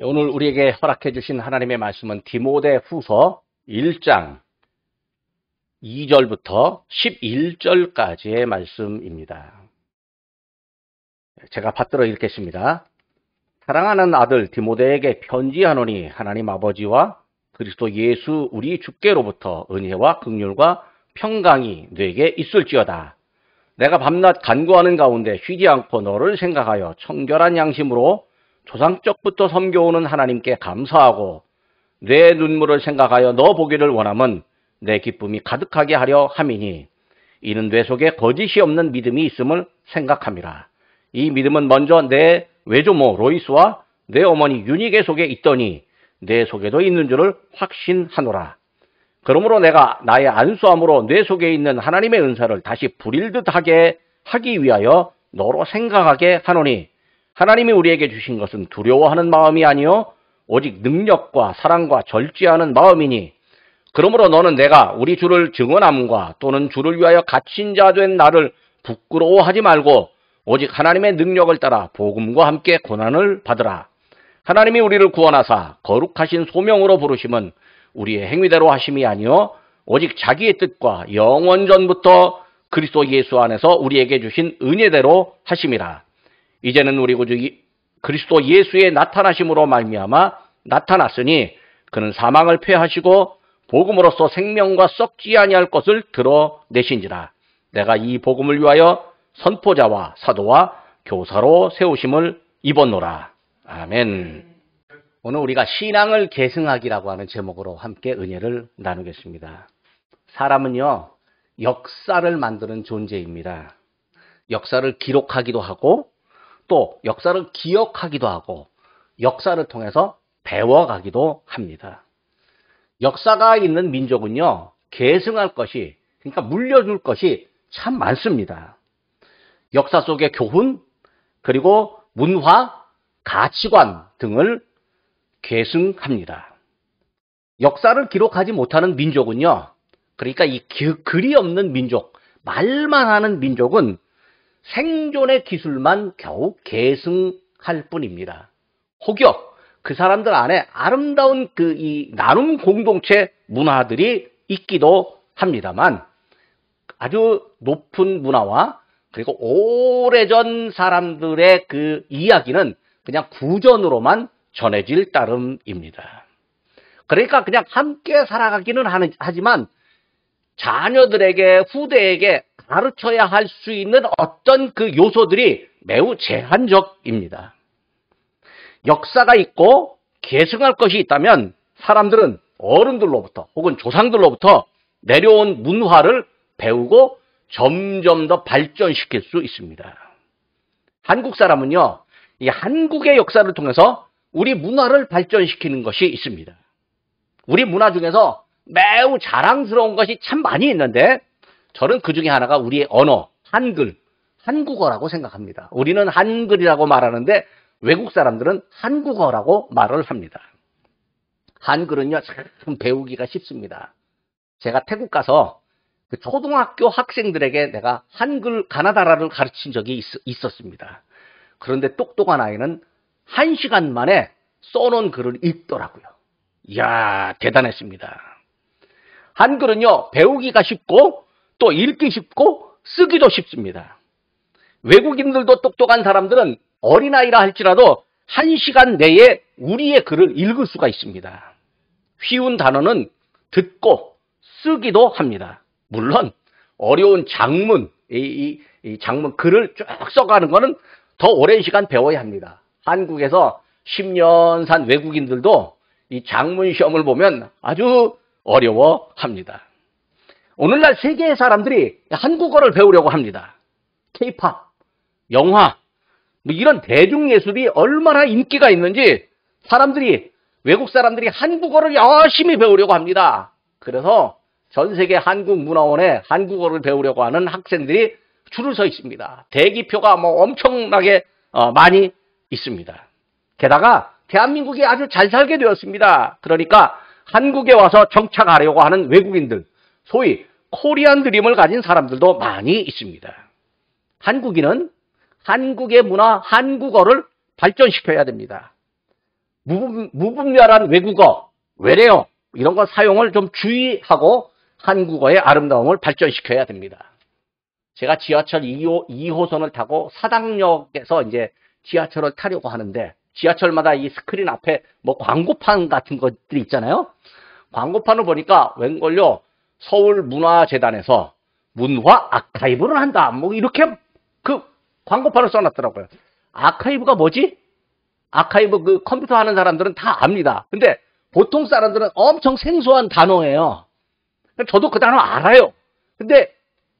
오늘 우리에게 허락해 주신 하나님의 말씀은 디모데 후서 1장 2절부터 11절까지의 말씀입니다. 제가 받들어 읽겠습니다. 사랑하는 아들 디모데에게 편지하노니 하나님 아버지와 그리스도 예수 우리 주께로부터 은혜와 극률과 평강이 내게 있을지어다. 내가 밤낮 간구하는 가운데 쉬지 않고 너를 생각하여 청결한 양심으로 조상적부터 섬겨오는 하나님께 감사하고 내 눈물을 생각하여 너 보기를 원함은 내 기쁨이 가득하게 하려 함이니 이는 뇌 속에 거짓이 없는 믿음이 있음을 생각함이라. 이 믿음은 먼저 내 외조모 로이스와 내 어머니 유니게 속에 있더니 내 속에도 있는 줄을 확신하노라. 그러므로 내가 나의 안수함으로 뇌 속에 있는 하나님의 은사를 다시 불일듯 하게 하기 위하여 너로 생각하게 하노니 하나님이 우리에게 주신 것은 두려워하는 마음이 아니요 오직 능력과 사랑과 절제하는 마음이니 그러므로 너는 내가 우리 주를 증언함과 또는 주를 위하여 갇힌 자 된 나를 부끄러워하지 말고 오직 하나님의 능력을 따라 복음과 함께 고난을 받으라. 하나님이 우리를 구원하사 거룩하신 소명으로 부르심은 우리의 행위대로 하심이 아니요 오직 자기의 뜻과 영원 전부터 그리스도 예수 안에서 우리에게 주신 은혜대로 하심이라. 이제는 우리 구주 그리스도 예수의 나타나심으로 말미암아 나타났으니 그는 사망을 폐하시고 복음으로써 생명과 썩지 아니할 것을 드러내신지라. 내가 이 복음을 위하여 선포자와 사도와 교사로 세우심을 입었노라. 아멘. 오늘 우리가 신앙을 계승하기라고 하는 제목으로 함께 은혜를 나누겠습니다. 사람은요, 역사를 만드는 존재입니다. 역사를 기록하기도 하고, 또 역사를 기억하기도 하고, 역사를 통해서 배워가기도 합니다. 역사가 있는 민족은요, 계승할 것이, 그러니까 물려줄 것이 참 많습니다. 역사 속의 교훈, 그리고 문화, 가치관 등을 계승합니다. 역사를 기록하지 못하는 민족은요, 그러니까 이 글이 없는 민족, 말만 하는 민족은 생존의 기술만 겨우 계승할 뿐입니다. 혹여 그 사람들 안에 아름다운 그 이 나눔 공동체 문화들이 있기도 합니다만 아주 높은 문화와 그리고 오래전 사람들의 그 이야기는 그냥 구전으로만 전해질 따름입니다. 그러니까 그냥 함께 살아가기는 하지만 자녀들에게 후대에게 가르쳐야 할 수 있는 어떤 그 요소들이 매우 제한적입니다. 역사가 있고 계승할 것이 있다면 사람들은 어른들로부터 혹은 조상들로부터 내려온 문화를 배우고 점점 더 발전시킬 수 있습니다. 한국 사람은요, 이 한국의 역사를 통해서 우리 문화를 발전시키는 것이 있습니다. 우리 문화 중에서 매우 자랑스러운 것이 참 많이 있는데 저는 그 중에 하나가 우리의 언어, 한글, 한국어라고 생각합니다. 우리는 한글이라고 말하는데 외국 사람들은 한국어라고 말을 합니다. 한글은요, 참 배우기가 쉽습니다. 제가 태국 가서 그 초등학교 학생들에게 내가 한글 가나다라를 가르친 적이 있, 었습니다 그런데 똑똑한 아이는 한 시간 만에 써놓은 글을 읽더라고요. 이야, 대단했습니다. 한글은요, 배우기가 쉽고 또 읽기 쉽고 쓰기도 쉽습니다. 외국인들도 똑똑한 사람들은 어린아이라 할지라도 한 시간 내에 우리의 글을 읽을 수가 있습니다. 쉬운 단어는 듣고 쓰기도 합니다. 물론 어려운 장문, 이, 이, 이 장문 글을 쭉 써가는 것은 더 오랜 시간 배워야 합니다. 한국에서 10년 산 외국인들도 이 장문 시험을 보면 아주 어려워합니다. 오늘날 세계의 사람들이 한국어를 배우려고 합니다. 케이팝, 영화, 뭐 이런 대중예술이 얼마나 인기가 있는지 사람들이, 외국 사람들이 한국어를 열심히 배우려고 합니다. 그래서 전 세계 한국 문화원에 한국어를 배우려고 하는 학생들이 줄을 서 있습니다. 대기표가 뭐 엄청나게 어, 많이 있습니다. 게다가 대한민국이 아주 잘 살게 되었습니다. 그러니까 한국에 와서 정착하려고 하는 외국인들, 소위 코리안 드림을 가진 사람들도 많이 있습니다. 한국인은 한국의 문화, 한국어를 발전시켜야 됩니다. 무분, 무분별한 외국어, 외래어 이런 거 사용을 좀 주의하고 한국어의 아름다움을 발전시켜야 됩니다. 제가 지하철 2호, 2호선을 타고 사당역에서 이제 지하철을 타려고 하는데 지하철마다 이 스크린 앞에 뭐 광고판 같은 것들이 있잖아요. 광고판을 보니까 웬걸요 서울문화재단에서 문화 아카이브를 한다. 뭐 이렇게 그 광고판을 써놨더라고요. 아카이브가 뭐지? 아카이브 그 컴퓨터 하는 사람들은 다 압니다. 근데 보통 사람들은 엄청 생소한 단어예요. 저도 그 단어 알아요. 근데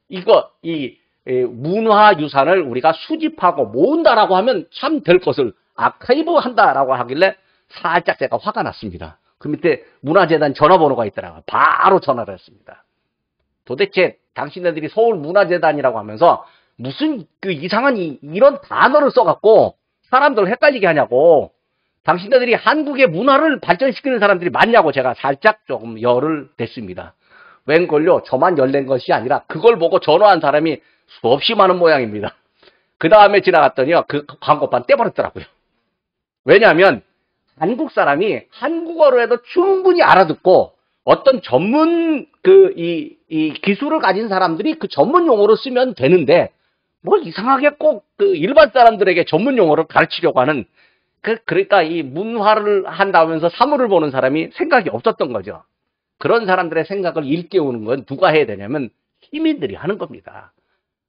이거 이 문화 유산을 우리가 수집하고 모은다라고 하면 참 될 것을 아카이브 한다라고 하길래 살짝 제가 화가 났습니다. 그 밑에 문화재단 전화번호가 있더라고요. 바로 전화를 했습니다. 도대체 당신네들이 서울문화재단이라고 하면서 무슨 그 이상한 이, 이런 단어를 써갖고 사람들 헷갈리게 하냐고. 당신네들이 한국의 문화를 발전시키는 사람들이 맞냐고 제가 살짝 조금 열을 댔습니다. 웬걸요? 저만 열낸 것이 아니라 그걸 보고 전화한 사람이 수없이 많은 모양입니다. 그 다음에 지나갔더니요. 그 광고판 떼버렸더라고요. 왜냐하면 한국 사람이 한국어로 해도 충분히 알아듣고 어떤 전문 그 이 이 기술을 가진 사람들이 그 전문 용어로 쓰면 되는데 뭐 이상하게 꼭 그 일반 사람들에게 전문 용어를 가르치려고 하는 그 그러니까 이 문화를 한다면서 사물을 보는 사람이 생각이 없었던 거죠. 그런 사람들의 생각을 일깨우는 건 누가 해야 되냐면 시민들이 하는 겁니다.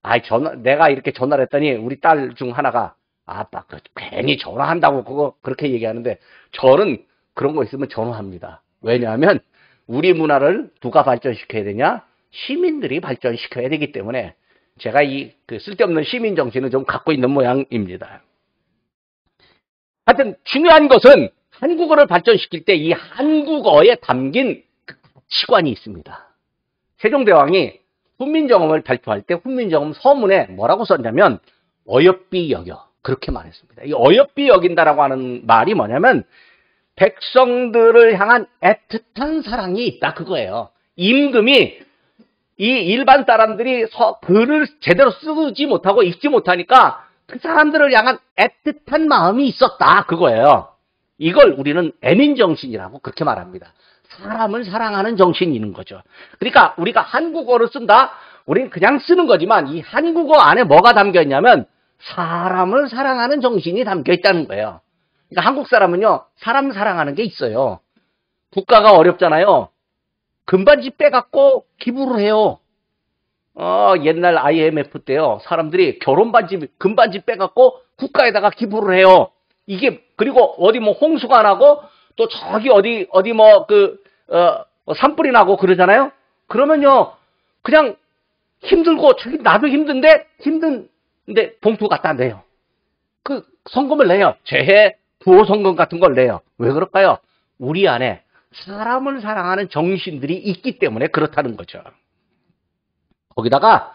아, 전화 내가 이렇게 전화를 했더니 우리 딸 중 하나가 아빠 그 괜히 전화한다고 그거 그렇게 얘기하는데 저는 그런 거 있으면 전화합니다. 왜냐하면 우리 문화를 누가 발전시켜야 되냐? 시민들이 발전시켜야 되기 때문에 제가 이 그 쓸데없는 시민 정신을 좀 갖고 있는 모양입니다. 하여튼 중요한 것은 한국어를 발전시킬 때 이 한국어에 담긴 그 가치관이 있습니다. 세종대왕이 훈민정음을 발표할 때 훈민정음 서문에 뭐라고 썼냐면 어여삐 여겨 그렇게 말했습니다. 이 어여삐 여긴다라고 하는 말이 뭐냐면 백성들을 향한 애틋한 사랑이 있다 그거예요. 임금이 이 일반 사람들이 서, 글을 제대로 쓰지 못하고 읽지 못하니까 그 사람들을 향한 애틋한 마음이 있었다 그거예요. 이걸 우리는 애민 정신이라고 그렇게 말합니다. 사람을 사랑하는 정신이 있는 거죠. 그러니까 우리가 한국어를 쓴다. 우리는 그냥 쓰는 거지만 이 한국어 안에 뭐가 담겨 있냐면 사람을 사랑하는 정신이 담겨 있다는 거예요. 그러니까 한국 사람은요, 사람 사랑하는 게 있어요. 국가가 어렵잖아요. 금반지 빼갖고 기부를 해요. 어, 옛날 IMF 때요, 사람들이 결혼 반지, 금반지 빼갖고 국가에다가 기부를 해요. 이게, 그리고 어디 뭐 홍수가 나고, 또 저기 어디, 어디 뭐 그, 어, 뭐 산불이 나고 그러잖아요? 그러면요, 그냥 힘들고, 저기 나도 힘든데, 힘든 근데 봉투 갖다 내요. 그 성금을 내요. 재해, 부호 성금 같은 걸 내요. 왜 그럴까요? 우리 안에 사람을 사랑하는 정신들이 있기 때문에 그렇다는 거죠. 거기다가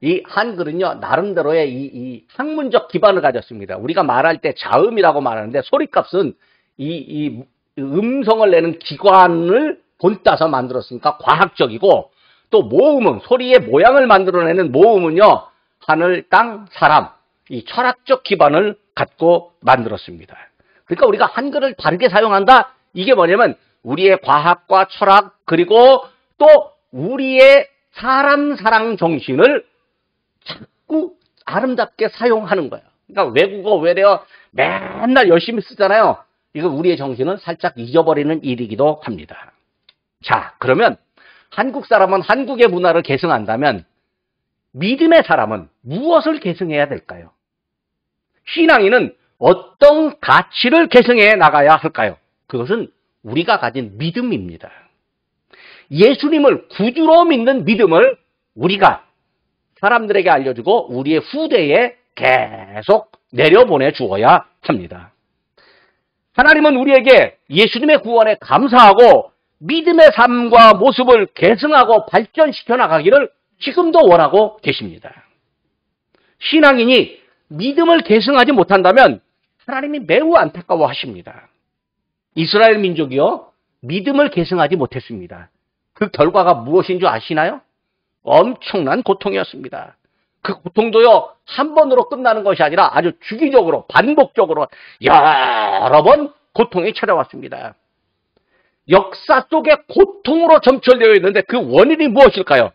이 한글은요, 나름대로의 이, 이 학문적 기반을 가졌습니다. 우리가 말할 때 자음이라고 말하는데 소리값은 이, 이 음성을 내는 기관을 본따서 만들었으니까 과학적이고 또 모음은 소리의 모양을 만들어내는 모음은요 하늘, 땅, 사람 이 철학적 기반을 갖고 만들었습니다. 그러니까 우리가 한글을 바르게 사용한다. 이게 뭐냐면 우리의 과학과 철학 그리고 또 우리의 사람 사랑 정신을 자꾸 아름답게 사용하는 거예요. 그러니까 외국어 외래어 맨날 열심히 쓰잖아요. 이거 우리의 정신을 살짝 잊어버리는 일이기도 합니다. 자, 그러면 한국 사람은 한국의 문화를 계승한다면 믿음의 사람은 무엇을 계승해야 될까요? 신앙인은 어떤 가치를 계승해 나가야 할까요? 그것은 우리가 가진 믿음입니다. 예수님을 구주로 믿는 믿음을 우리가 사람들에게 알려주고 우리의 후대에 계속 내려보내 주어야 합니다. 하나님은 우리에게 예수님의 구원에 감사하고 믿음의 삶과 모습을 계승하고 발전시켜 나가기를 지금도 원하고 계십니다. 신앙인이 믿음을 계승하지 못한다면 하나님이 매우 안타까워 하십니다. 이스라엘 민족이요, 믿음을 계승하지 못했습니다. 그 결과가 무엇인 줄 아시나요? 엄청난 고통이었습니다. 그 고통도요, 한 번으로 끝나는 것이 아니라 아주 주기적으로, 반복적으로 여러 번 고통이 찾아왔습니다. 역사 속에 고통으로 점철되어 있는데 그 원인이 무엇일까요?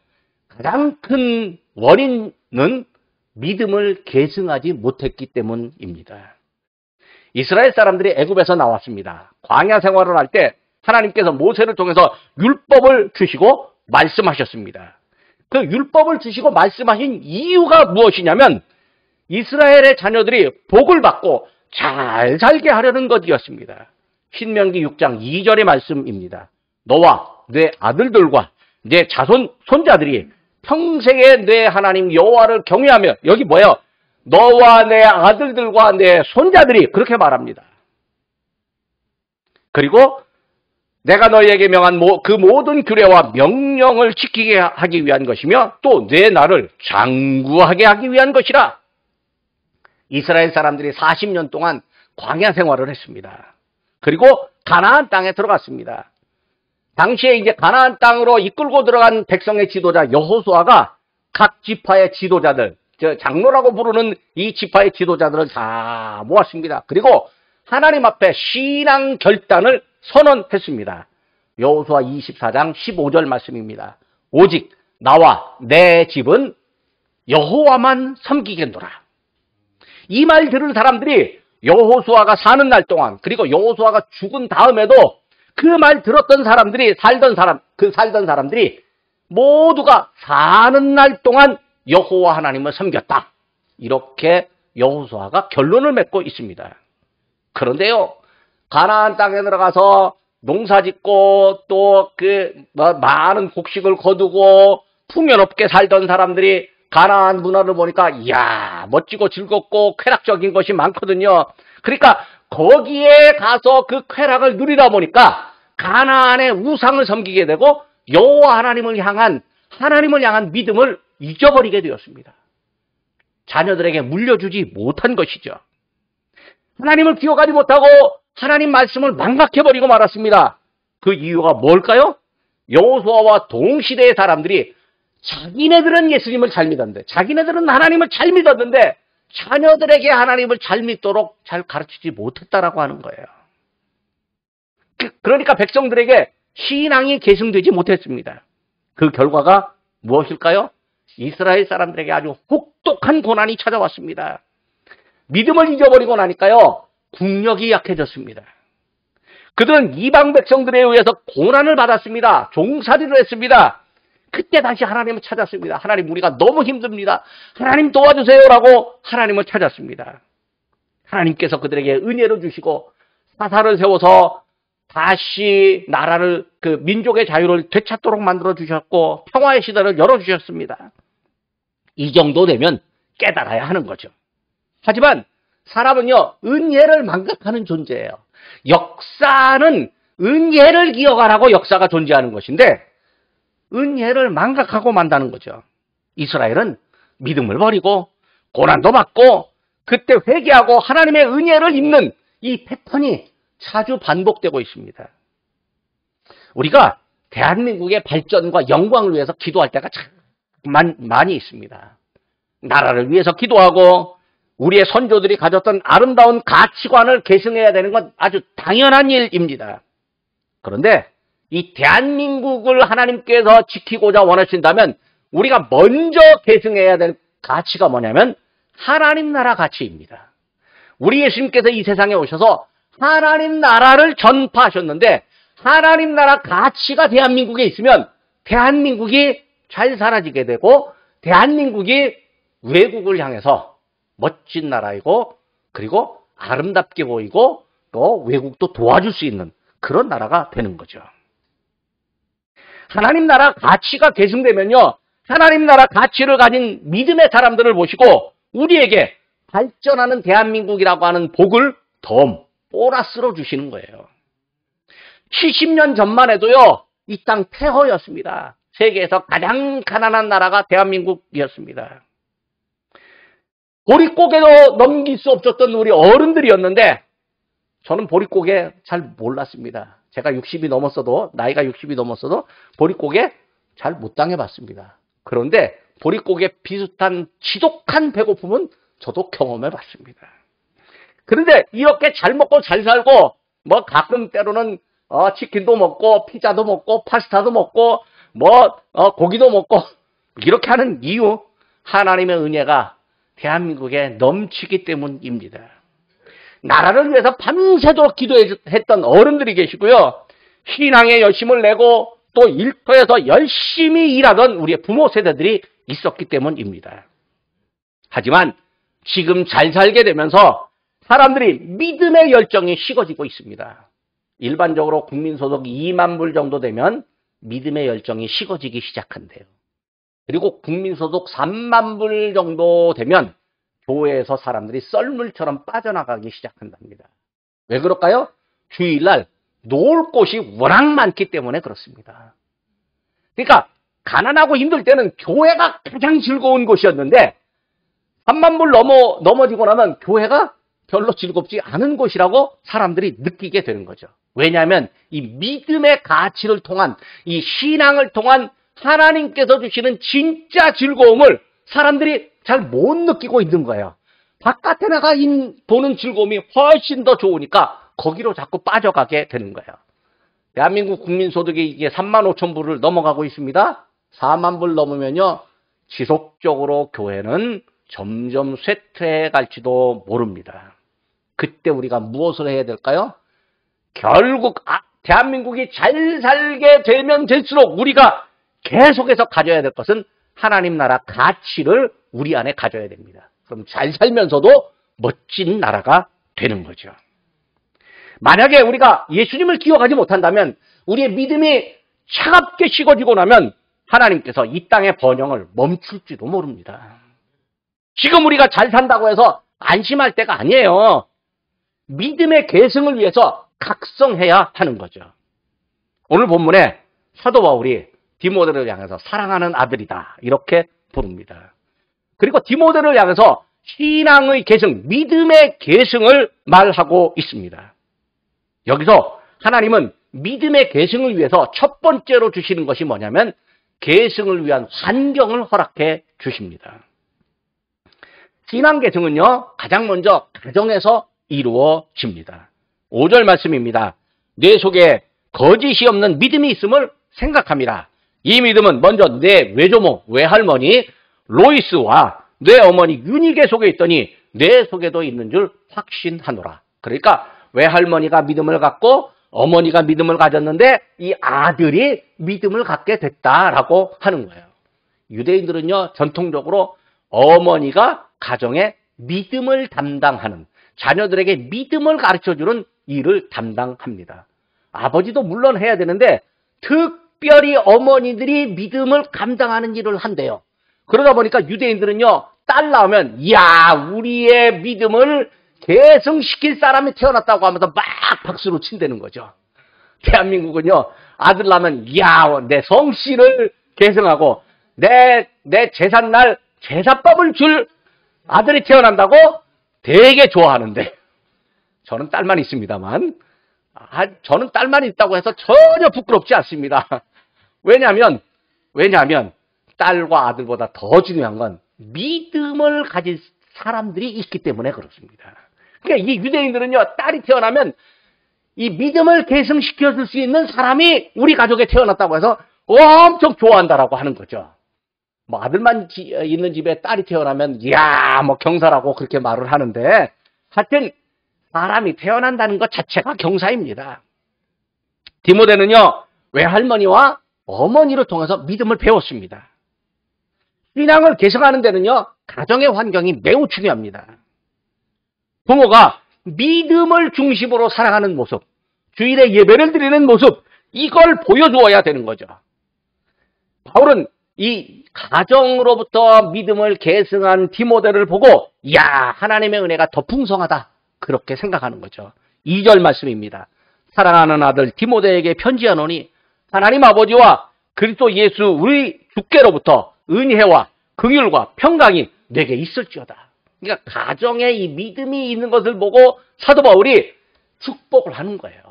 가장 큰 원인은 믿음을 계승하지 못했기 때문입니다. 이스라엘 사람들이 애굽에서 나왔습니다. 광야 생활을 할 때 하나님께서 모세를 통해서 율법을 주시고 말씀하셨습니다. 그 율법을 주시고 말씀하신 이유가 무엇이냐면 이스라엘의 자녀들이 복을 받고 잘 살게 하려는 것이었습니다. 신명기 6장 2절의 말씀입니다. 너와 내 아들들과 내 자손 손자들이 평생에 내 하나님 여호와를 경외하며 여기 뭐예요? 너와 내 아들들과 내 손자들이 그렇게 말합니다. 그리고 내가 너희에게 명한 그 모든 규례와 명령을 지키게 하기 위한 것이며 또 내 나를 장구하게 하기 위한 것이라. 이스라엘 사람들이 40년 동안 광야 생활을 했습니다. 그리고 가나안 땅에 들어갔습니다. 당시에 이제 가나안 땅으로 이끌고 들어간 백성의 지도자 여호수아가 각 지파의 지도자들, 저 장로라고 부르는 이 지파의 지도자들을 다 모았습니다. 그리고 하나님 앞에 신앙 결단을 선언했습니다. 여호수아 24장 15절 말씀입니다. 오직 나와 내 집은 여호와만 섬기겠노라. 이 말 들은 사람들이 여호수아가 사는 날 동안 그리고 여호수아가 죽은 다음에도 그 말 들었던 사람들이 살던 사람 그 살던 사람들이 모두가 사는 날 동안 여호와 하나님을 섬겼다. 이렇게 여호수아가 결론을 맺고 있습니다. 그런데요. 가나안 땅에 들어가서 농사 짓고 또그 뭐 많은 곡식을 거두고 풍요롭게 살던 사람들이 가나안 문화를 보니까 이야 멋지고 즐겁고 쾌락적인 것이 많거든요. 그러니까 거기에 가서 그 쾌락을 누리다 보니까 가나안의 우상을 섬기게 되고 여호와 하나님을 향한 하나님을 향한 믿음을 잊어버리게 되었습니다. 자녀들에게 물려주지 못한 것이죠. 하나님을 기억하지 못하고 하나님 말씀을 망각해버리고 말았습니다. 그 이유가 뭘까요? 여호수아와 동시대의 사람들이 자기네들은 예수님을 잘 믿었는데 자기네들은 하나님을 잘 믿었는데 자녀들에게 하나님을 잘 믿도록 잘 가르치지 못했다라고 하는 거예요. 그, 그러니까 백성들에게 신앙이 계승되지 못했습니다. 그 결과가 무엇일까요? 이스라엘 사람들에게 아주 혹독한 고난이 찾아왔습니다. 믿음을 잊어버리고 나니까요, 국력이 약해졌습니다. 그들은 이방 백성들에 의해서 고난을 받았습니다. 종살이를 했습니다. 그때 다시 하나님을 찾았습니다. 하나님 우리가 너무 힘듭니다. 하나님 도와주세요라고 하나님을 찾았습니다. 하나님께서 그들에게 은혜를 주시고 사사를 세워서 다시 나라를 그 민족의 자유를 되찾도록 만들어 주셨고 평화의 시대를 열어 주셨습니다. 이 정도 되면 깨달아야 하는 거죠. 하지만 사람은요 은혜를 망각하는 존재예요. 역사는 은혜를 기억하라고 역사가 존재하는 것인데 은혜를 망각하고 만다는 거죠. 이스라엘은 믿음을 버리고 고난도 받고 그때 회개하고 하나님의 은혜를 입는 이 패턴이 자주 반복되고 있습니다. 우리가 대한민국의 발전과 영광을 위해서 기도할 때가 참 많이 있습니다. 나라를 위해서 기도하고 우리의 선조들이 가졌던 아름다운 가치관을 계승해야 되는 건 아주 당연한 일입니다. 그런데 이 대한민국을 하나님께서 지키고자 원하신다면 우리가 먼저 계승해야 될 가치가 뭐냐면 하나님 나라 가치입니다. 우리 예수님께서 이 세상에 오셔서 하나님 나라를 전파하셨는데 하나님 나라 가치가 대한민국에 있으면 대한민국이 잘 사라지게 되고 대한민국이 외국을 향해서 멋진 나라이고 그리고 아름답게 보이고 또 외국도 도와줄 수 있는 그런 나라가 되는 거죠. 하나님 나라 가치가 계승되면요. 하나님 나라 가치를 가진 믿음의 사람들을 보시고 우리에게 발전하는 대한민국이라고 하는 복을 더 보너스로 주시는 거예요. 70년 전만 해도요. 이 땅 폐허였습니다. 세계에서 가장 가난한 나라가 대한민국이었습니다. 보릿고개도 넘길 수 없었던 우리 어른들이었는데 저는 보릿고개 잘 몰랐습니다. 제가 60이 넘었어도 나이가 60이 넘었어도 보릿고개 잘 못 당해봤습니다. 그런데 보릿고개 비슷한 지독한 배고픔은 저도 경험해 봤습니다. 그런데 이렇게 잘 먹고 잘 살고 뭐 가끔 때로는 어, 치킨도 먹고 피자도 먹고 파스타도 먹고 뭐 어, 고기도 먹고 이렇게 하는 이유 하나님의 은혜가 대한민국에 넘치기 때문입니다. 나라를 위해서 밤새도록 기도했던 어른들이 계시고요. 신앙에 열심을 내고 또 일터에서 열심히 일하던 우리의 부모 세대들이 있었기 때문입니다. 하지만 지금 잘 살게 되면서 사람들이 믿음의 열정이 식어지고 있습니다. 일반적으로 국민소득 2만 불 정도 되면 믿음의 열정이 식어지기 시작한대요. 그리고 국민소득 3만 불 정도 되면 교회에서 사람들이 썰물처럼 빠져나가기 시작한답니다. 왜 그럴까요? 주일날 놓을 곳이 워낙 많기 때문에 그렇습니다. 그러니까 가난하고 힘들 때는 교회가 가장 즐거운 곳이었는데 3만 불 넘어 넘어지고 나면 교회가 별로 즐겁지 않은 곳이라고 사람들이 느끼게 되는 거죠. 왜냐하면 이 믿음의 가치를 통한 이 신앙을 통한 하나님께서 주시는 진짜 즐거움을 사람들이 잘 못 느끼고 있는 거예요. 바깥에 나가 보는 즐거움이 훨씬 더 좋으니까 거기로 자꾸 빠져가게 되는 거예요. 대한민국 국민소득이 이게 3만 5천 불을 넘어가고 있습니다. 4만 불 넘으면요. 지속적으로 교회는 점점 쇠퇴해 갈지도 모릅니다. 그때 우리가 무엇을 해야 될까요? 결국 아, 대한민국이 잘 살게 되면 될수록 우리가 계속해서 가져야 될 것은 하나님 나라 가치를 우리 안에 가져야 됩니다. 그럼 잘 살면서도 멋진 나라가 되는 거죠. 만약에 우리가 예수님을 기억하지 못한다면 우리의 믿음이 차갑게 식어지고 나면 하나님께서 이 땅의 번영을 멈출지도 모릅니다. 지금 우리가 잘 산다고 해서 안심할 때가 아니에요. 믿음의 계승을 위해서 각성해야 하는 거죠. 오늘 본문에 사도 바울이 디모데를 향해서 사랑하는 아들이다 이렇게 부릅니다. 그리고 디모데를 향해서 신앙의 계승, 믿음의 계승을 말하고 있습니다. 여기서 하나님은 믿음의 계승을 위해서 첫 번째로 주시는 것이 뭐냐면 계승을 위한 환경을 허락해 주십니다. 신앙 계승은요, 가장 먼저 가정에서 이루어집니다. 5절 말씀입니다. 내 속에 거짓이 없는 믿음이 있음을 생각합니다. 이 믿음은 먼저 내 외조모, 외할머니 로이스와 내 어머니 유니게 속에 있더니 내 속에도 있는 줄 확신하노라. 그러니까 외할머니가 믿음을 갖고 어머니가 믿음을 가졌는데 이 아들이 믿음을 갖게 됐다라고 하는 거예요. 유대인들은요, 전통적으로 어머니가 가정에 믿음을 담당하는 자녀들에게 믿음을 가르쳐 주는 일을 담당합니다. 아버지도 물론 해야 되는데 특 별히 어머니들이 믿음을 감당하는 일을 한대요. 그러다 보니까 유대인들은요, 딸 나오면, 야, 우리의 믿음을 계승시킬 사람이 태어났다고 하면서 막 박수로 친다는 거죠. 대한민국은요, 아들 나면, 야, 내 성씨를 계승하고, 내, 내 재산날 제사법을 줄 아들이 태어난다고 되게 좋아하는데, 저는 딸만 있습니다만, 아, 저는 딸만 있다고 해서 전혀 부끄럽지 않습니다. 왜냐하면, 왜냐하면, 딸과 아들보다 더 중요한 건 믿음을 가진 사람들이 있기 때문에 그렇습니다. 그러니까 이 유대인들은요, 딸이 태어나면 이 믿음을 계승시켜 줄 수 있는 사람이 우리 가족에 태어났다고 해서 엄청 좋아한다라고 하는 거죠. 뭐 아들만 있는 집에 딸이 태어나면 야, 뭐 경사라고 그렇게 말을 하는데 하여튼 사람이 태어난다는 것 자체가 경사입니다. 디모데는요, 외할머니와 어머니를 통해서 믿음을 배웠습니다. 신앙을 개성하는 데는요, 가정의 환경이 매우 중요합니다. 부모가 믿음을 중심으로 살아가는 모습, 주일에 예배를 드리는 모습, 이걸 보여주어야 되는 거죠. 바울은 이 가정으로부터 믿음을 계승한 디모데를 보고, 야 하나님의 은혜가 더 풍성하다. 그렇게 생각하는 거죠. 2절 말씀입니다. 사랑하는 아들 디모데에게 편지하노니 하나님 아버지와 그리스도 예수 우리 주께로부터 은혜와 긍휼과 평강이 내게 있을지어다. 그러니까 가정에 이 믿음이 있는 것을 보고 사도 바울이 축복을 하는 거예요.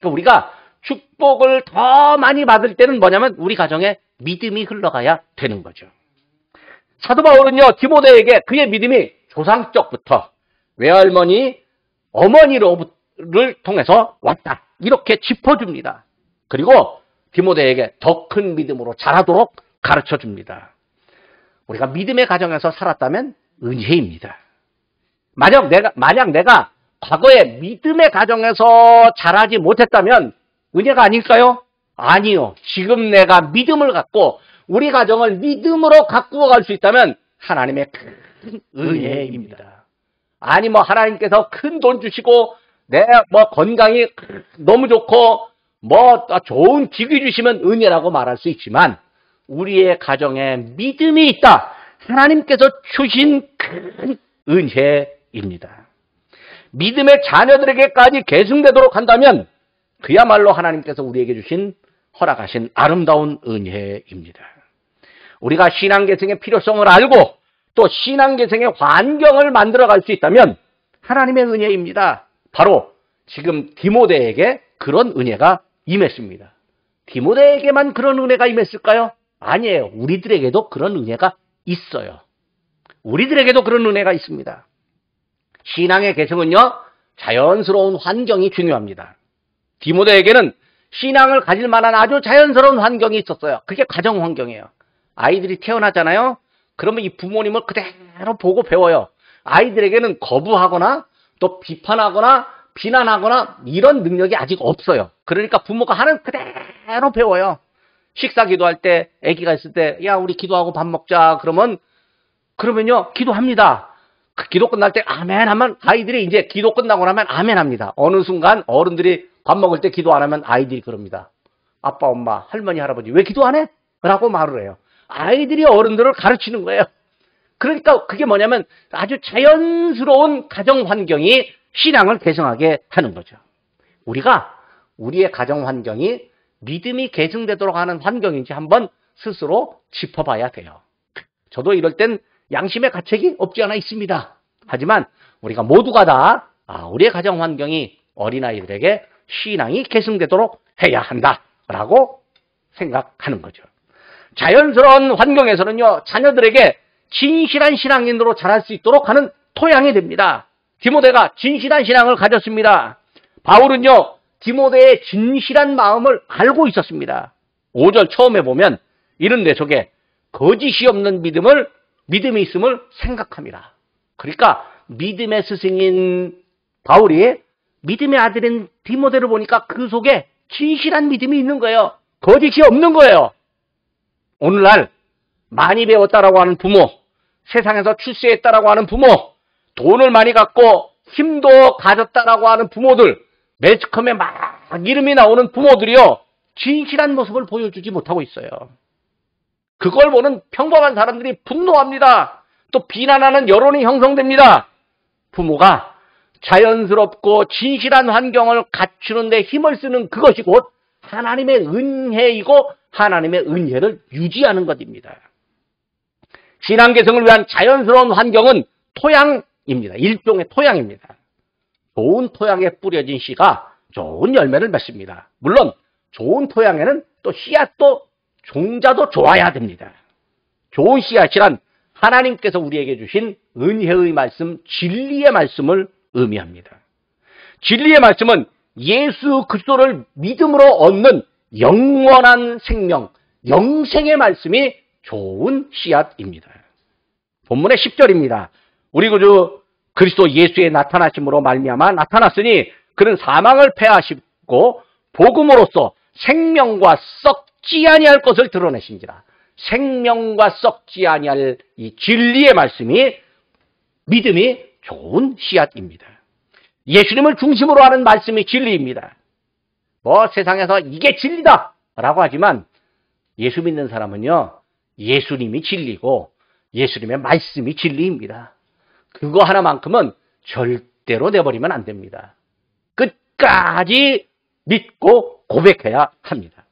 그러니까 우리가 축복을 더 많이 받을 때는 뭐냐면 우리 가정에 믿음이 흘러가야 되는 거죠. 사도 바울은요, 디모데에게 그의 믿음이 조상적부터 외할머니, 어머니로, 를 통해서 왔다. 이렇게 짚어줍니다. 그리고 디모데에게 더 큰 믿음으로 자라도록 가르쳐 줍니다. 우리가 믿음의 가정에서 살았다면 은혜입니다. 만약 내가, 만약 내가 과거에 믿음의 가정에서 자라지 못했다면 은혜가 아닐까요? 아니요. 지금 내가 믿음을 갖고 우리 가정을 믿음으로 가꾸어 갈 수 있다면 하나님의 큰 은혜입니다. 아니 뭐 하나님께서 큰 돈 주시고 내 뭐 건강이 너무 좋고 뭐 좋은 기기 주시면 은혜라고 말할 수 있지만 우리의 가정에 믿음이 있다. 하나님께서 주신 큰 은혜입니다. 믿음의 자녀들에게까지 계승되도록 한다면 그야말로 하나님께서 우리에게 주신 허락하신 아름다운 은혜입니다. 우리가 신앙 계승의 필요성을 알고 또 신앙계승의 환경을 만들어갈 수 있다면 하나님의 은혜입니다. 바로 지금 디모데에게 그런 은혜가 임했습니다. 디모데에게만 그런 은혜가 임했을까요? 아니에요. 우리들에게도 그런 은혜가 있어요. 우리들에게도 그런 은혜가 있습니다. 신앙의 개성은요, 자연스러운 환경이 중요합니다. 디모데에게는 신앙을 가질 만한 아주 자연스러운 환경이 있었어요. 그게 가정 환경이에요. 아이들이 태어나잖아요. 그러면 이 부모님을 그대로 보고 배워요. 아이들에게는 거부하거나 또 비판하거나 비난하거나 이런 능력이 아직 없어요. 그러니까 부모가 하는 그대로 배워요. 식사 기도할 때 아기가 있을 때 야 우리 기도하고 밥 먹자 그러면 그러면요 기도합니다. 그 기도 끝날 때 아멘 하면 아이들이 이제 기도 끝나고 나면 아멘 합니다. 어느 순간 어른들이 밥 먹을 때 기도 안 하면 아이들이 그럽니다. 아빠, 엄마, 할머니, 할아버지 왜 기도 안 해? 라고 말을 해요. 아이들이 어른들을 가르치는 거예요. 그러니까 그게 뭐냐면 아주 자연스러운 가정 환경이 신앙을 개성하게 하는 거죠. 우리가 우리의 가정 환경이 믿음이 개성되도록 하는 환경인지 한번 스스로 짚어봐야 돼요. 저도 이럴 땐 양심의 가책이 없지 않아 있습니다. 하지만 우리가 모두가 다 아, 우리의 가정 환경이 어린아이들에게 신앙이 계승되도록 해야 한다라고 생각하는 거죠. 자연스러운 환경에서는요, 자녀들에게 진실한 신앙인으로 자랄 수 있도록 하는 토양이 됩니다. 디모데가 진실한 신앙을 가졌습니다. 바울은요, 디모데의 진실한 마음을 알고 있었습니다. 5절 처음에 보면 이런 내 속에 거짓이 없는 믿음을 믿음이 있음을 생각합니다. 그러니까 믿음의 스승인 바울이 믿음의 아들인 디모데를 보니까 그 속에 진실한 믿음이 있는 거예요. 거짓이 없는 거예요. 오늘날 많이 배웠다라고 하는 부모, 세상에서 출세했다라고 하는 부모, 돈을 많이 갖고 힘도 가졌다라고 하는 부모들, 매스컴에 막 이름이 나오는 부모들이요. 진실한 모습을 보여주지 못하고 있어요. 그걸 보는 평범한 사람들이 분노합니다. 또 비난하는 여론이 형성됩니다. 부모가 자연스럽고 진실한 환경을 갖추는 데 힘을 쓰는 그것이 곧 하나님의 은혜이고 하나님의 은혜를 유지하는 것입니다. 신앙 개성을 위한 자연스러운 환경은 토양입니다. 일종의 토양입니다. 좋은 토양에 뿌려진 씨가 좋은 열매를 맺습니다. 물론 좋은 토양에는 또 씨앗도 종자도 좋아야 됩니다. 좋은 씨앗이란 하나님께서 우리에게 주신 은혜의 말씀, 진리의 말씀을 의미합니다. 진리의 말씀은 예수 그리스도를 믿음으로 얻는 영원한 생명, 영생의 말씀이 좋은 씨앗입니다. 본문의 10절입니다. 우리 구주 그리스도 예수의 나타나심으로 말미암아 나타났으니 그는 사망을 패하시고 복음으로써 생명과 썩지 아니할 것을 드러내신지라. 생명과 썩지 아니할 이 진리의 말씀이 믿음이 좋은 씨앗입니다. 예수님을 중심으로 하는 말씀이 진리입니다. 뭐 세상에서 이게 진리다! 라고 하지만 예수 믿는 사람은요, 예수님이 진리고 예수님의 말씀이 진리입니다. 그거 하나만큼은 절대로 내버리면 안 됩니다. 끝까지 믿고 고백해야 합니다.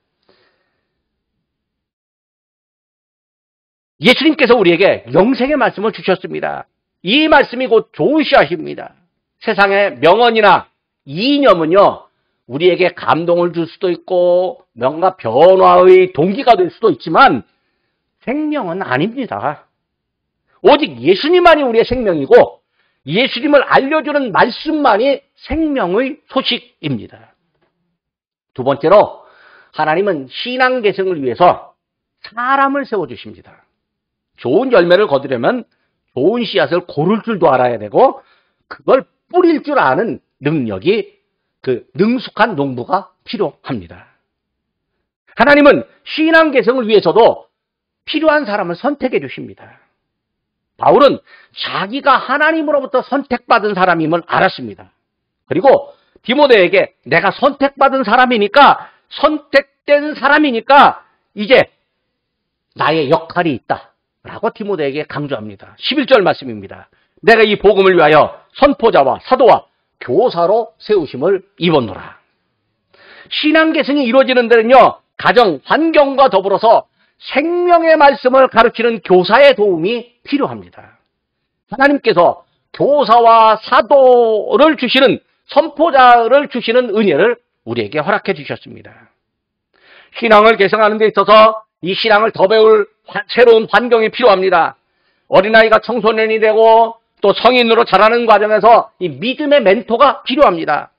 예수님께서 우리에게 영생의 말씀을 주셨습니다. 이 말씀이 곧 좋은 씨앗입니다. 세상의 명언이나 이념은요, 우리에게 감동을 줄 수도 있고, 뭔가 변화의 동기가 될 수도 있지만, 생명은 아닙니다. 오직 예수님만이 우리의 생명이고, 예수님을 알려주는 말씀만이 생명의 소식입니다. 두 번째로 하나님은 신앙 개성을 위해서 사람을 세워주십니다. 좋은 열매를 거두려면 좋은 씨앗을 고를 줄도 알아야 되고 그걸 뿌릴 줄 아는 능력이 그 능숙한 농부가 필요합니다. 하나님은 신앙 개성을 위해서도 필요한 사람을 선택해 주십니다. 바울은 자기가 하나님으로부터 선택받은 사람임을 알았습니다. 그리고 디모데에게 내가 선택받은 사람이니까 선택된 사람이니까 이제 나의 역할이 있다. 라고 디모데에게 강조합니다. 11절 말씀입니다. 내가 이 복음을 위하여 선포자와 사도와 교사로 세우심을 입었노라. 신앙 계승이 이루어지는 데는요, 가정, 환경과 더불어서 생명의 말씀을 가르치는 교사의 도움이 필요합니다. 하나님께서 교사와 사도를 주시는 선포자를 주시는 은혜를 우리에게 허락해 주셨습니다. 신앙을 개성하는 데 있어서 이 신앙을 더 배울 새로운 환경이 필요합니다. 어린아이가 청소년이 되고 또 성인으로 자라는 과정에서 이 믿음의 멘토가 필요합니다.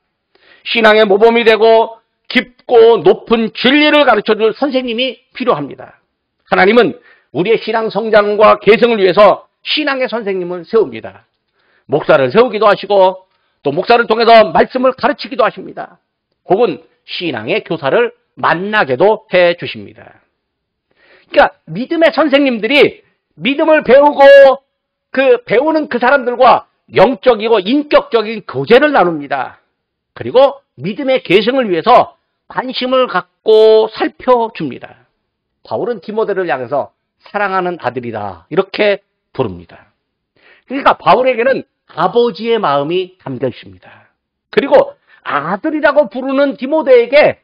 신앙의 모범이 되고 깊고 높은 진리를 가르쳐 줄 선생님이 필요합니다. 하나님은 우리의 신앙 성장과 개성을 위해서 신앙의 선생님을 세웁니다. 목사를 세우기도 하시고 또 목사를 통해서 말씀을 가르치기도 하십니다. 혹은 신앙의 교사를 만나게도 해 주십니다. 그러니까 믿음의 선생님들이 믿음을 배우고 그 배우는 그 사람들과 영적이고 인격적인 교제를 나눕니다. 그리고 믿음의 계승을 위해서 관심을 갖고 살펴줍니다. 바울은 디모데를 향해서 사랑하는 아들이다. 이렇게 부릅니다. 그러니까 바울에게는 아버지의 마음이 담겨 있습니다. 그리고 아들이라고 부르는 디모데에게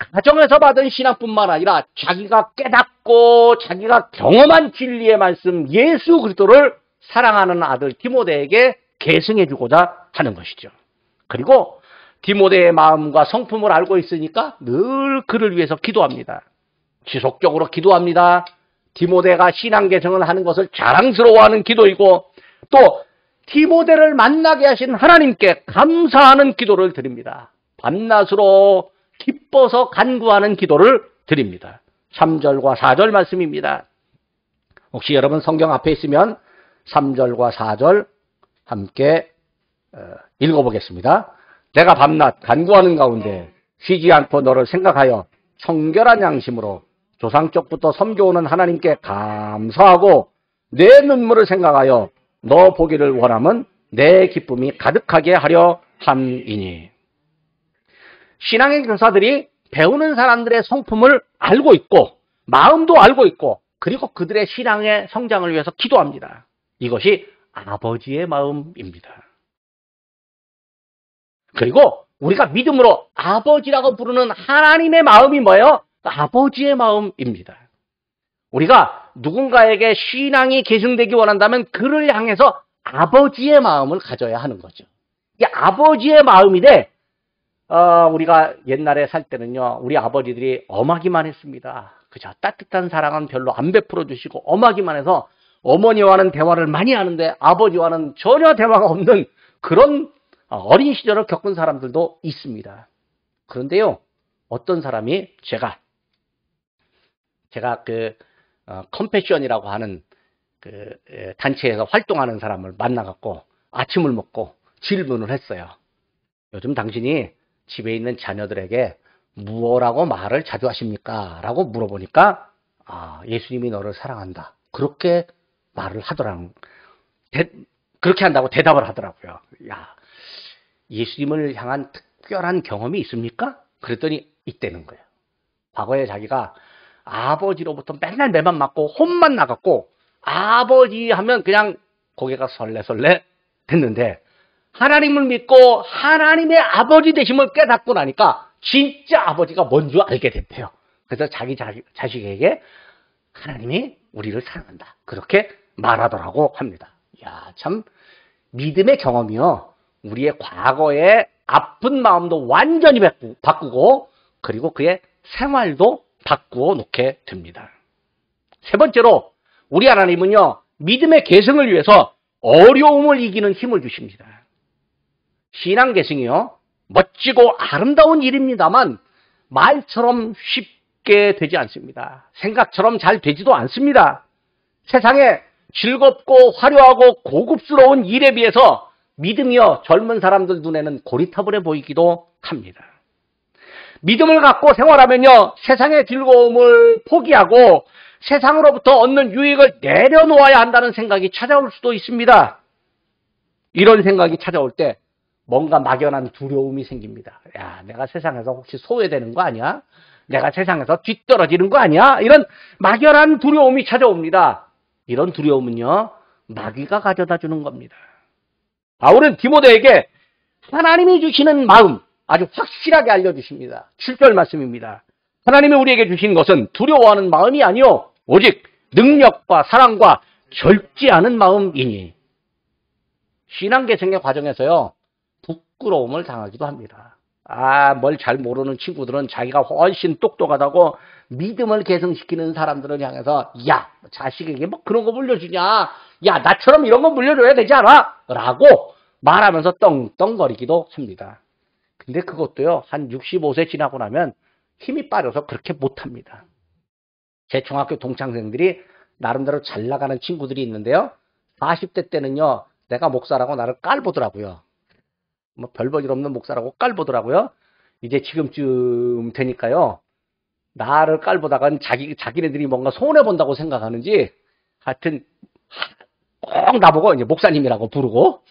가정에서 받은 신앙뿐만 아니라 자기가 깨닫고 자기가 경험한 진리의 말씀 예수 그리스도를 사랑하는 아들 디모데에게 계승해 주고자 하는 것이죠. 그리고 디모데의 마음과 성품을 알고 있으니까 늘 그를 위해서 기도합니다. 지속적으로 기도합니다. 디모데가 신앙 개성을 하는 것을 자랑스러워하는 기도이고 또 디모데를 만나게 하신 하나님께 감사하는 기도를 드립니다. 밤낮으로 기뻐서 간구하는 기도를 드립니다. 3절과 4절 말씀입니다. 혹시 여러분 성경 앞에 있으면 3절과 4절 함께 어, 읽어보겠습니다. 내가 밤낮 간구하는 가운데 쉬지 않고 너를 생각하여 청결한 양심으로 조상 쪽부터 섬겨오는 하나님께 감사하고 내 눈물을 생각하여 너 보기를 원함은 내 기쁨이 가득하게 하려 함이니. 신앙의 교사들이 배우는 사람들의 성품을 알고 있고 마음도 알고 있고 그리고 그들의 신앙의 성장을 위해서 기도합니다. 이것이 아버지의 마음입니다. 그리고 우리가 믿음으로 아버지라고 부르는 하나님의 마음이 뭐예요? 아버지의 마음입니다. 우리가 누군가에게 신앙이 계승되기 원한다면 그를 향해서 아버지의 마음을 가져야 하는 거죠. 이게 아버지의 마음이데 어, 우리가 옛날에 살 때는요, 우리 아버지들이 엄하기만 했습니다. 그죠? 따뜻한 사랑은 별로 안 베풀어 주시고 엄하기만 해서 어머니와는 대화를 많이 하는데 아버지와는 전혀 대화가 없는 그런 어린 시절을 겪은 사람들도 있습니다. 그런데요, 어떤 사람이 제가 제가 그 어, 컴패션이라고 하는 그 단체에서 활동하는 사람을 만나갖고 아침을 먹고 질문을 했어요. 요즘 당신이 집에 있는 자녀들에게 무엇라고 말을 자주 하십니까? 라고 물어보니까 아, 예수님이 너를 사랑한다. 그렇게 말을 하더라고요. 그렇게 한다고 대답을 하더라고요. 야, 예수님을 향한 특별한 경험이 있습니까? 그랬더니 있다는 거예요. 과거에 자기가 아버지로부터 맨날 매만 맞고 혼만 나갔고 아버지 하면 그냥 고개가 설레설레 됐는데 하나님을 믿고 하나님의 아버지 되심을 깨닫고 나니까 진짜 아버지가 뭔 줄 알게 됐대요. 그래서 자기 자식, 에게 하나님이 우리를 사랑한다. 그렇게 말하더라고 합니다. 야, 참 믿음의 경험이요. 우리의 과거의 아픈 마음도 완전히 바꾸고 그리고 그의 생활도 바꾸어 놓게 됩니다. 세 번째로 우리 하나님은요. 믿음의 개성을 위해서 어려움을 이기는 힘을 주십니다. 신앙 계승이요. 멋지고 아름다운 일입니다만 말처럼 쉽게 되지 않습니다. 생각처럼 잘 되지도 않습니다. 세상에 즐겁고 화려하고 고급스러운 일에 비해서 믿음이요 젊은 사람들 눈에는 고리타분해 보이기도 합니다. 믿음을 갖고 생활하면요 세상의 즐거움을 포기하고 세상으로부터 얻는 유익을 내려놓아야 한다는 생각이 찾아올 수도 있습니다. 이런 생각이 찾아올 때 뭔가 막연한 두려움이 생깁니다. 야, 내가 세상에서 혹시 소외되는 거 아니야? 내가 세상에서 뒤떨어지는 거 아니야? 이런 막연한 두려움이 찾아옵니다. 이런 두려움은요, 마귀가 가져다 주는 겁니다. 바울은 디모데에게 하나님이 주시는 마음 아주 확실하게 알려주십니다. 7절 말씀입니다. 하나님이 우리에게 주신 것은 두려워하는 마음이 아니요 오직 능력과 사랑과 않은 마음이니 신앙계생의 과정에서요 부끄러움을 당하기도 합니다. 아, 뭘 잘 모르는 친구들은 자기가 훨씬 똑똑하다고 믿음을 계승시키는 사람들을 향해서 야, 자식에게 뭐 그런 거 물려주냐? 야, 나처럼 이런 거 물려줘야 되지 않아? 라고 말하면서 떵떵거리기도 합니다. 근데 그것도요, 한 65세 지나고 나면 힘이 빠져서 그렇게 못합니다. 제 중학교 동창생들이 나름대로 잘 나가는 친구들이 있는데요. 40대 때는요, 내가 목사라고 나를 깔보더라고요. 뭐 별볼일 없는 목사라고 깔보더라고요. 이제 지금쯤 되니까요. 나를 깔보다간 자기, 자기네들이 뭔가 손해본다고 생각하는지 하여튼 꼭 나보고 이제 목사님이라고 부르고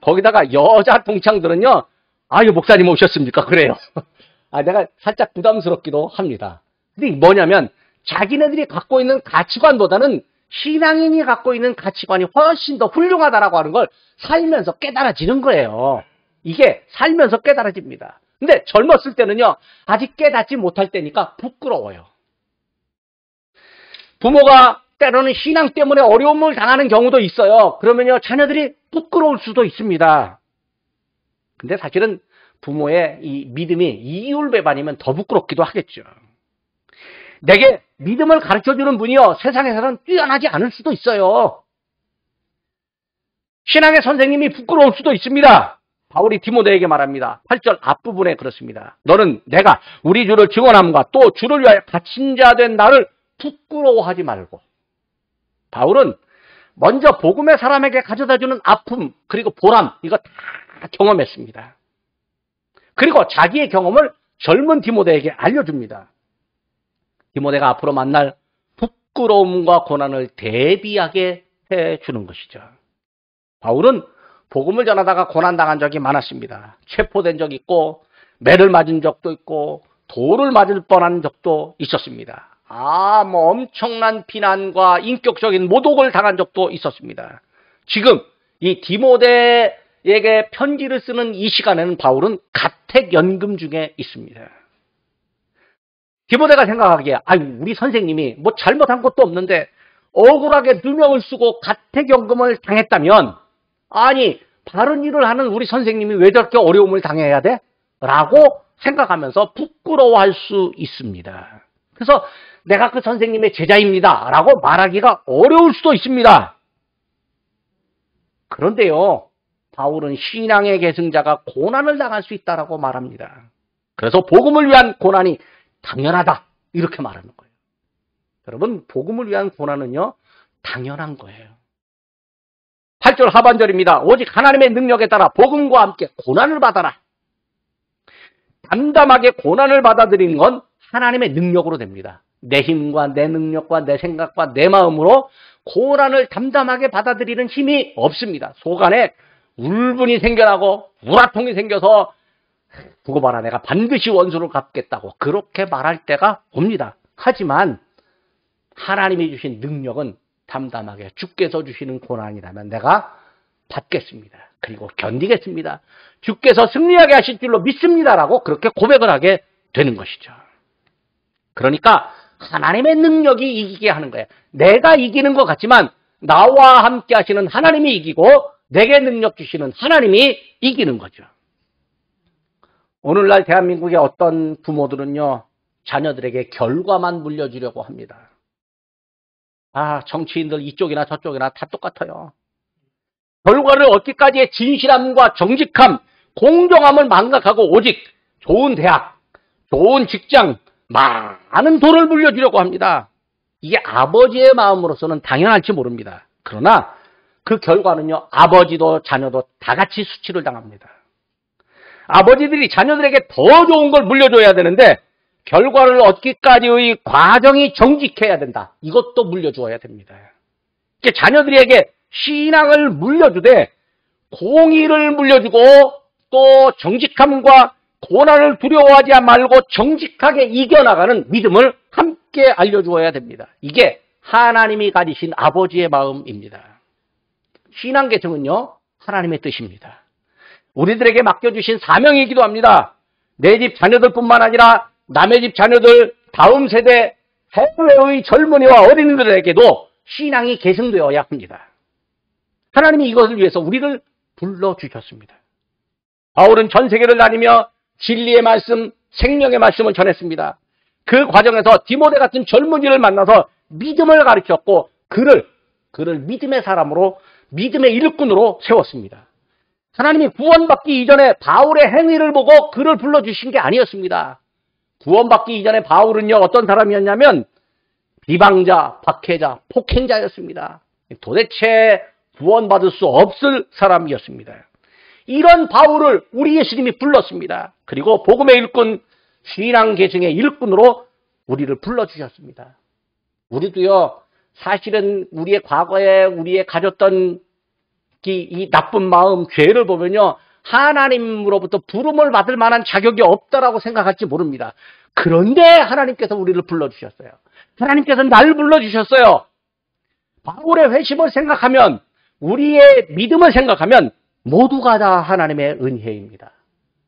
거기다가 여자 동창들은요. 아유, 목사님 오셨습니까? 그래요. 아, 내가 살짝 부담스럽기도 합니다. 근데 뭐냐면 자기네들이 갖고 있는 가치관보다는 신앙인이 갖고 있는 가치관이 훨씬 더 훌륭하다라고 하는 걸 살면서 깨달아지는 거예요. 이게 살면서 깨달아집니다. 근데 젊었을 때는요, 아직 깨닫지 못할 때니까 부끄러워요. 부모가 때로는 신앙 때문에 어려움을 당하는 경우도 있어요. 그러면요, 자녀들이 부끄러울 수도 있습니다. 근데 사실은 부모의 이 믿음이 이율배반이면 더 부끄럽기도 하겠죠. 내게 믿음을 가르쳐 주는 분이요, 세상에서는 뛰어나지 않을 수도 있어요. 신앙의 선생님이 부끄러울 수도 있습니다. 바울이 디모데에게 말합니다. 8절 앞부분에 그렇습니다. 너는 내가 우리 주를 증언함과 또 주를 위하여 갇힌 자 된 나를 부끄러워하지 말고. 바울은 먼저 복음의 사람에게 가져다 주는 아픔 그리고 보람 이거 다 경험했습니다. 그리고 자기의 경험을 젊은 디모데에게 알려줍니다. 디모데가 앞으로 만날 부끄러움과 고난을 대비하게 해주는 것이죠. 바울은 복음을 전하다가 고난당한 적이 많았습니다. 체포된 적 있고 매를 맞은 적도 있고 돌을 맞을 뻔한 적도 있었습니다. 아, 뭐 엄청난 비난과 인격적인 모독을 당한 적도 있었습니다. 지금 이 디모데에게 편지를 쓰는 이 시간에는 바울은 가택연금 중에 있습니다. 디모데가 생각하기에 아 우리 선생님이 뭐 잘못한 것도 없는데 억울하게 누명을 쓰고 가택연금을 당했다면 아니 바른 일을 하는 우리 선생님이 왜 저렇게 어려움을 당해야 돼? 라고 생각하면서 부끄러워할 수 있습니다. 그래서 내가 그 선생님의 제자입니다. 라고 말하기가 어려울 수도 있습니다. 그런데요, 바울은 신앙의 계승자가 고난을 당할 수 있다라고 말합니다. 그래서 복음을 위한 고난이 당연하다. 이렇게 말하는 거예요. 여러분, 복음을 위한 고난은요, 당연한 거예요. 8절 하반절입니다. 오직 하나님의 능력에 따라 복음과 함께 고난을 받아라. 담담하게 고난을 받아들이는 건 하나님의 능력으로 됩니다. 내 힘과 내 능력과 내 생각과 내 마음으로 고난을 담담하게 받아들이는 힘이 없습니다. 속 안에 울분이 생겨나고 우라통이 생겨서 두고 봐라 내가 반드시 원수를 갚겠다고 그렇게 말할 때가 옵니다. 하지만 하나님이 주신 능력은 담담하게 주께서 주시는 고난이라면 내가 받겠습니다. 그리고 견디겠습니다. 주께서 승리하게 하실 줄로 믿습니다라고 그렇게 고백을 하게 되는 것이죠. 그러니까 하나님의 능력이 이기게 하는 거예요. 내가 이기는 것 같지만 나와 함께 하시는 하나님이 이기고 내게 능력 주시는 하나님이 이기는 거죠. 오늘날 대한민국의 어떤 부모들은요, 자녀들에게 결과만 물려주려고 합니다. 아, 정치인들 이쪽이나 저쪽이나 다 똑같아요. 결과를 얻기까지의 진실함과 정직함, 공정함을 망각하고 오직 좋은 대학, 좋은 직장, 많은 돈을 물려주려고 합니다. 이게 아버지의 마음으로서는 당연할지 모릅니다. 그러나 그 결과는요, 아버지도 자녀도 다 같이 수치를 당합니다. 아버지들이 자녀들에게 더 좋은 걸 물려줘야 되는데 결과를 얻기까지의 과정이 정직해야 된다. 이것도 물려주어야 됩니다. 자녀들에게 신앙을 물려주되 공의를 물려주고 또 정직함과 고난을 두려워하지 말고 정직하게 이겨나가는 믿음을 함께 알려주어야 됩니다. 이게 하나님이 가지신 아버지의 마음입니다. 신앙계정은요, 하나님의 뜻입니다. 우리들에게 맡겨주신 사명이기도 합니다. 내 집 자녀들뿐만 아니라 남의 집 자녀들, 다음 세대, 해외의 젊은이와 어린이들에게도 신앙이 계승되어야 합니다. 하나님이 이것을 위해서 우리를 불러주셨습니다. 바울은 전 세계를 다니며 진리의 말씀, 생명의 말씀을 전했습니다. 그 과정에서 디모데 같은 젊은이를 만나서 믿음을 가르쳤고 그를 그를 믿음의 사람으로 믿음의 일꾼으로 세웠습니다. 하나님이 구원받기 이전에 바울의 행위를 보고 그를 불러주신 게 아니었습니다. 구원받기 이전에 바울은요 어떤 사람이었냐면 비방자, 박해자, 폭행자였습니다. 도대체 구원받을 수 없을 사람이었습니다. 이런 바울을 우리 예수님이 불렀습니다. 그리고 복음의 일꾼, 신앙 계승의 일꾼으로 우리를 불러주셨습니다. 우리도요, 사실은 우리의 과거에 우리의 가졌던 이, 이 나쁜 마음, 죄를 보면요, 하나님으로부터 부름을 받을 만한 자격이 없다라고 생각할지 모릅니다. 그런데 하나님께서 우리를 불러주셨어요. 하나님께서 날 불러주셨어요. 바울의 회심을 생각하면, 우리의 믿음을 생각하면, 모두가 다 하나님의 은혜입니다.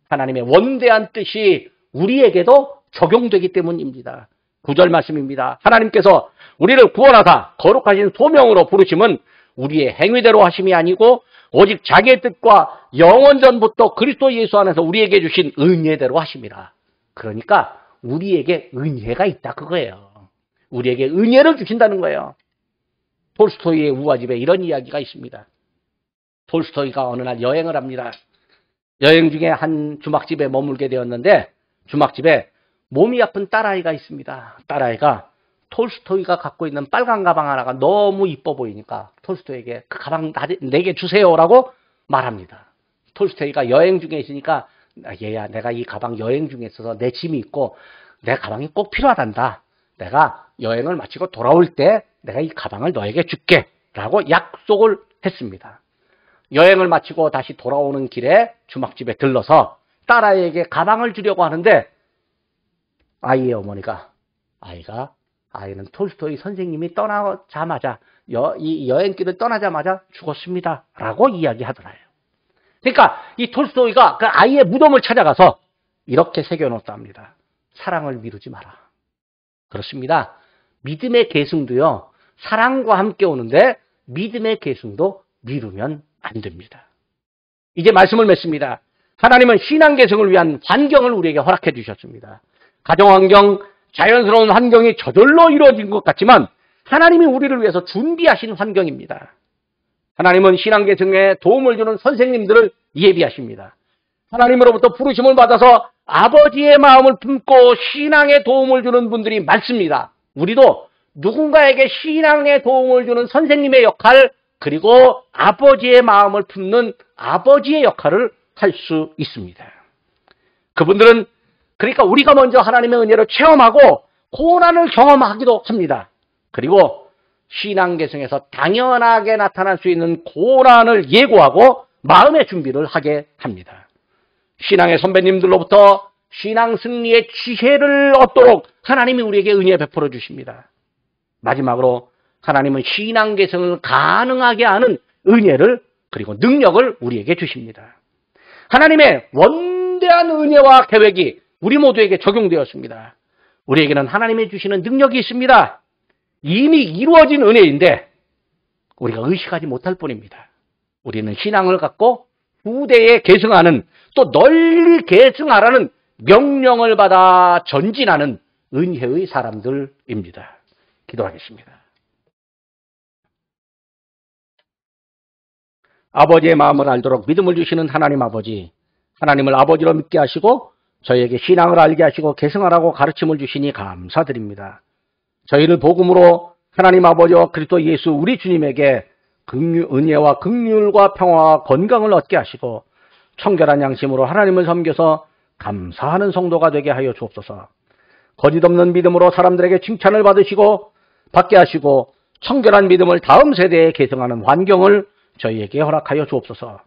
하나님의 원대한 뜻이 우리에게도 적용되기 때문입니다. 구절 말씀입니다. 하나님께서 우리를 구원하사 거룩하신 소명으로 부르심은 우리의 행위대로 하심이 아니고 오직 자기의 뜻과 영원 전부터 그리스도 예수 안에서 우리에게 주신 은혜대로 하심이라. 그러니까 우리에게 은혜가 있다 그거예요. 우리에게 은혜를 주신다는 거예요. 톨스토이의 우화집에 이런 이야기가 있습니다. 톨스토이가 어느 날 여행을 합니다. 여행 중에 한 주막집에 머물게 되었는데 주막집에 몸이 아픈 딸아이가 있습니다. 딸아이가 톨스토이가 갖고 있는 빨간 가방 하나가 너무 이뻐 보이니까 톨스토이에게 그 가방 내게 주세요라고 말합니다. 톨스토이가 여행 중에 있으니까 얘야 내가 이 가방 여행 중에 있어서 내 짐이 있고 내 가방이 꼭 필요하단다. 내가 여행을 마치고 돌아올 때 내가 이 가방을 너에게 줄게 라고 약속을 했습니다. 여행을 마치고 다시 돌아오는 길에 주막집에 들러서 딸아이에게 가방을 주려고 하는데 아이의 어머니가 아이가 아이는 톨스토이 선생님이 떠나자마자 여, 이 여행길을 떠나자마자 죽었습니다. 라고 이야기하더라요. 그러니까 이 톨스토이가 그 아이의 무덤을 찾아가서 이렇게 새겨놓았답니다. 사랑을 미루지 마라. 그렇습니다. 믿음의 계승도요. 사랑과 함께 오는데 믿음의 계승도 미루면 안 됩니다. 이제 말씀을 맺습니다. 하나님은 신앙 계승을 위한 환경을 우리에게 허락해 주셨습니다. 가정 환경, 자연스러운 환경이 저절로 이루어진 것 같지만 하나님이 우리를 위해서 준비하신 환경입니다. 하나님은 신앙 계승에 도움을 주는 선생님들을 예비하십니다. 하나님으로부터 부르심을 받아서 아버지의 마음을 품고 신앙에 도움을 주는 분들이 많습니다. 우리도 누군가에게 신앙에 도움을 주는 선생님의 역할 그리고 아버지의 마음을 품는 아버지의 역할을 할 수 있습니다. 그분들은 그러니까 우리가 먼저 하나님의 은혜를 체험하고 고난을 경험하기도 합니다. 그리고 신앙 계승에서 당연하게 나타날 수 있는 고난을 예고하고 마음의 준비를 하게 합니다. 신앙의 선배님들로부터 신앙 승리의 지혜를 얻도록 하나님이 우리에게 은혜 베풀어 주십니다. 마지막으로 하나님은 신앙 계승을 가능하게 하는 은혜를 그리고 능력을 우리에게 주십니다. 하나님의 원대한 은혜와 계획이 우리 모두에게 적용되었습니다. 우리에게는 하나님이 주시는 능력이 있습니다. 이미 이루어진 은혜인데 우리가 의식하지 못할 뿐입니다. 우리는 신앙을 갖고 후대에 계승하는 또 널리 계승하라는 명령을 받아 전진하는 은혜의 사람들입니다. 기도하겠습니다. 아버지의 마음을 알도록 믿음을 주시는 하나님 아버지, 하나님을 아버지로 믿게 하시고 저희에게 신앙을 알게 하시고 계승하라고 가르침을 주시니 감사드립니다. 저희를 복음으로 하나님 아버지와 그리스도 예수 우리 주님에게 긍휼, 은혜와 극률과 평화와 건강을 얻게 하시고 청결한 양심으로 하나님을 섬겨서 감사하는 성도가 되게 하여 주옵소서. 거짓 없는 믿음으로 사람들에게 칭찬을 받으시고 받게 하시고 청결한 믿음을 다음 세대에 계승하는 환경을 저희에게 허락하여 주옵소서.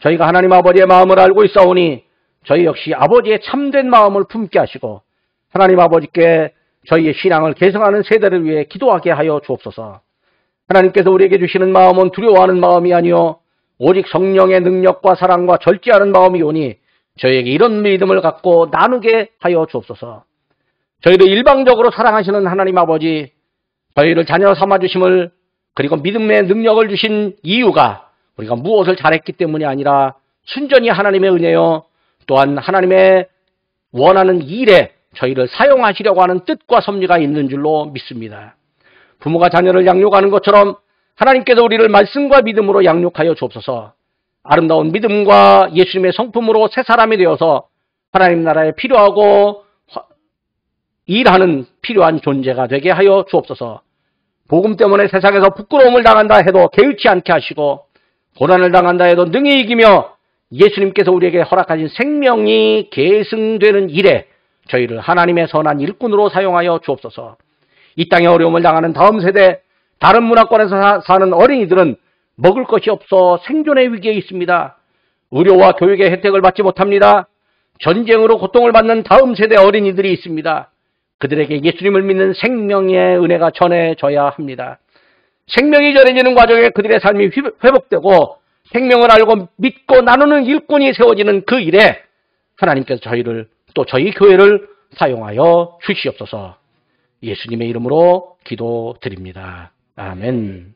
저희가 하나님 아버지의 마음을 알고 있사오니 저희 역시 아버지의 참된 마음을 품게 하시고 하나님 아버지께 저희의 신앙을 계승하는 세대를 위해 기도하게 하여 주옵소서. 하나님께서 우리에게 주시는 마음은 두려워하는 마음이 아니요 오직 성령의 능력과 사랑과 절제하는 마음이 오니 저희에게 이런 믿음을 갖고 나누게 하여 주옵소서. 저희를 일방적으로 사랑하시는 하나님 아버지, 저희를 자녀 삼아 주심을 그리고 믿음의 능력을 주신 이유가 우리가 무엇을 잘했기 때문이 아니라 순전히 하나님의 은혜요 또한 하나님의 원하는 일에 저희를 사용하시려고 하는 뜻과 섭리가 있는 줄로 믿습니다. 부모가 자녀를 양육하는 것처럼 하나님께서 우리를 말씀과 믿음으로 양육하여 주옵소서. 아름다운 믿음과 예수님의 성품으로 새 사람이 되어서 하나님 나라에 필요하고 일하는 필요한 존재가 되게 하여 주옵소서. 복음 때문에 세상에서 부끄러움을 당한다 해도 개의치 않게 하시고 고난을 당한다 해도 능히 이기며 예수님께서 우리에게 허락하신 생명이 계승되는 일에 저희를 하나님의 선한 일꾼으로 사용하여 주옵소서. 이 땅에 어려움을 당하는 다음 세대 다른 문화권에서 사는 어린이들은 먹을 것이 없어 생존의 위기에 있습니다. 의료와 교육의 혜택을 받지 못합니다. 전쟁으로 고통을 받는 다음 세대 어린이들이 있습니다. 그들에게 예수님을 믿는 생명의 은혜가 전해져야 합니다. 생명이 전해지는 과정에 그들의 삶이 회복되고 생명을 알고 믿고 나누는 일꾼이 세워지는 그 일에 하나님께서 저희를 또 저희 교회를 사용하여 주시옵소서. 예수님의 이름으로 기도드립니다. 아멘.